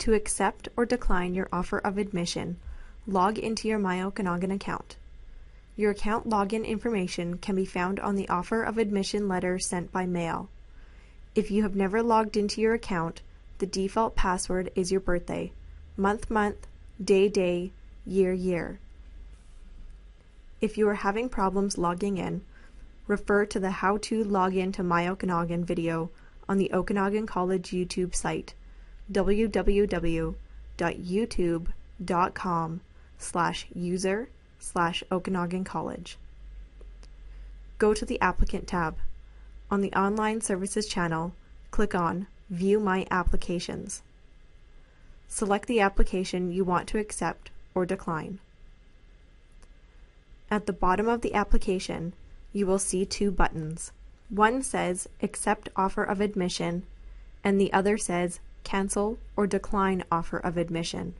To accept or decline your offer of admission, log into your myOkanagan account. Your account login information can be found on the offer of admission letter sent by mail. If you have never logged into your account, the default password is your birthday, month month, day day, year year. If you are having problems logging in, refer to the How to Log In to myOkanagan video on the Okanagan College YouTube site www.youtube.com slash user slash Okanagan College. Go to the Applicant tab. On the Online Services channel, click on View My Applications. Select the application you want to accept or decline. At the bottom of the application, you will see two buttons. One says Accept Offer of Admission, and the other says Cancel or Decline Offer of Admission.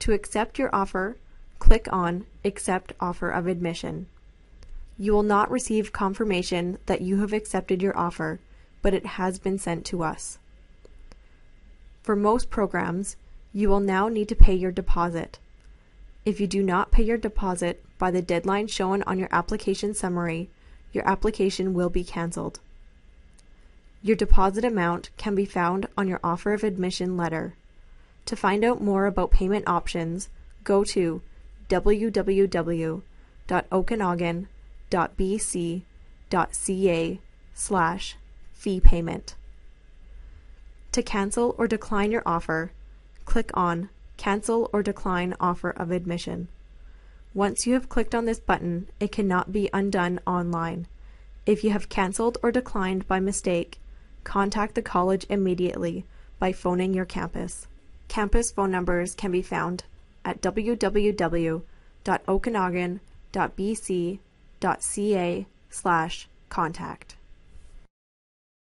To accept your offer, click on Accept Offer of Admission. You will not receive confirmation that you have accepted your offer, but it has been sent to us. For most programs, you will now need to pay your deposit. If you do not pay your deposit by the deadline shown on your application summary, your application will be canceled. Your deposit amount can be found on your offer of admission letter. To find out more about payment options, go to www.okanagan.bc.ca slash fee payment. To cancel or decline your offer, click on Cancel or Decline Offer of Admission. Once you have clicked on this button, it cannot be undone online. If you have canceled or declined by mistake, contact the college immediately by phoning your campus. Campus phone numbers can be found at www.okanagan.bc.ca slash contact.